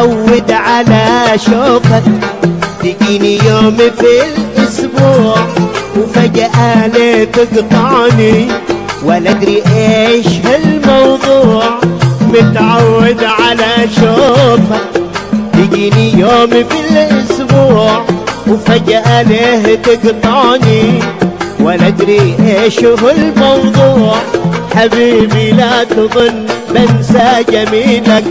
متعود على شوفك تجيني يوم في الأسبوع وفجأة ليه تقطعني ولا أدري إيش هالموضوع. متعود على شوفك تجيني يوم في الأسبوع وفجأة ليه تقطعني. ولا أدري إيش هو الموضوع. حبيبي لا تظن بنسى جميلك.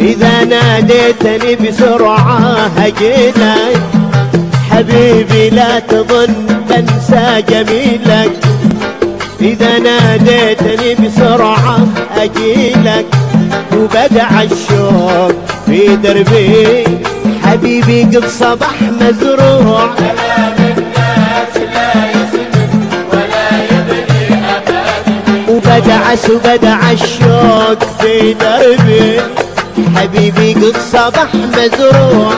إذا ناديتني بسرعة هجيلك. حبيبي لا تظن بنسى جميلك. إذا ناديتني بسرعة أجيلك وبدع الشوق في دربي. حبيبي قد صبح مزروع. وبدعس وبدع الشوق في دربي. حبيبي قد صبح مزروع.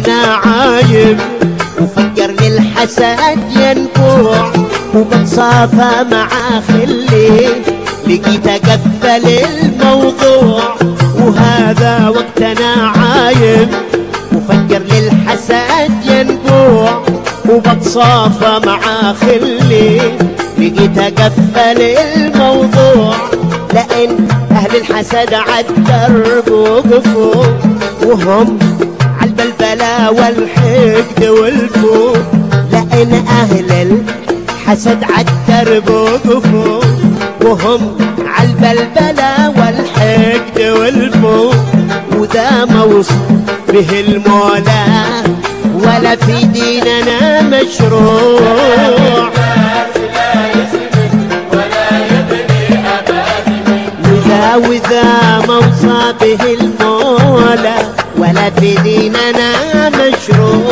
وقتنا عايم وفكر للحسد ينبوع وبتصافى مع خلي. لقيت قفل الموضوع. وهذا وقتنا عايم وفكر للحسد ينبوع وبتصافى مع خلي. لقيت قفل الموضوع. لأن أهل الحسد عالدرب وقفوا وهم عالبلبلة والحقد والفوق لأن أهل الحسد عالدرب وقفوا وهم عالبلبلة والحقد والفوق. وذا موصف به المولى ولا في ديننا مشروع. وذا وذا موصى به المولى في ديننا مشروع.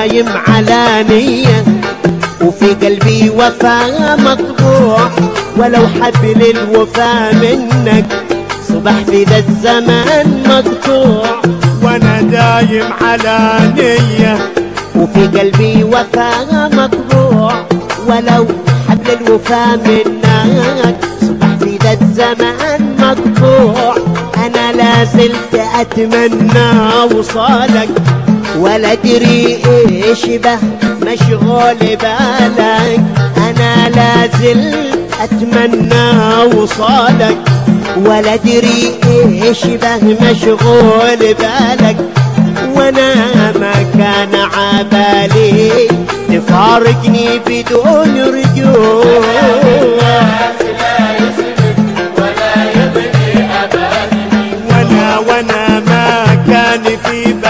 دايم على نية وفي قلبي وفا مطبوع. ولو حبل الوفا منك صبح في ذا الزمان مقطوع. وأنا دايم على نية وفي قلبي وفا مطبوع. ولو حبل الوفا منك صبح في ذا الزمان مقطوع. أنا لا زلت أتمنى وصالك. ولا أدري إيش به مشغول بالك. أنا لا زلت أتمنى وصالك ولا أدري إيش به مشغول بالك. وأنا ما كان عبالي تفارقني بدون رجوع. وأنا وأنا ما كان في بالي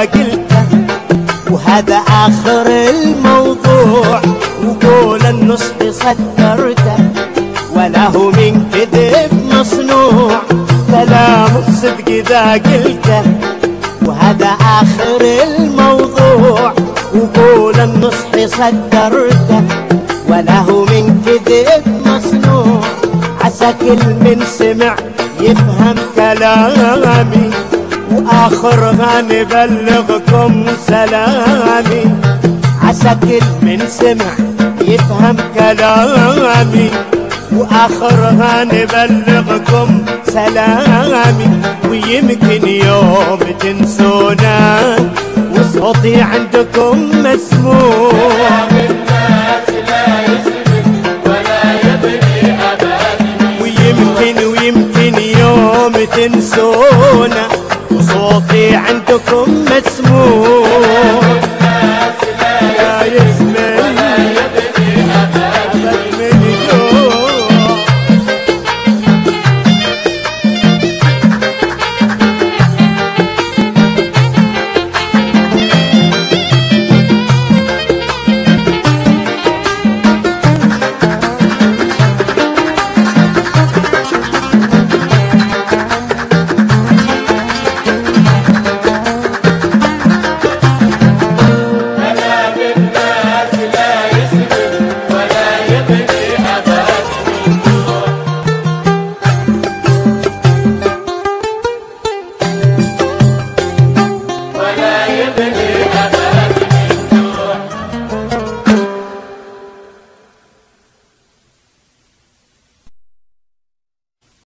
قلته وهذا آخر الموضوع. وقول النصح صدرته ولا هو من كذب مصنوع. كلام الصدق ذا قلته وهذا آخر الموضوع. وقول النصح صدرته ولا هو من كذب مصنوع. عسى كل من سمع يفهم كلامي. واخرها نبلغكم سلامي. عسى كل من سمع يفهم كلامي. واخرها نبلغكم سلامي. ويمكن يوم تنسونا وصوتي عندكم مسموع. ويمكن ويمكن يوم تنسونا عندكم مسموح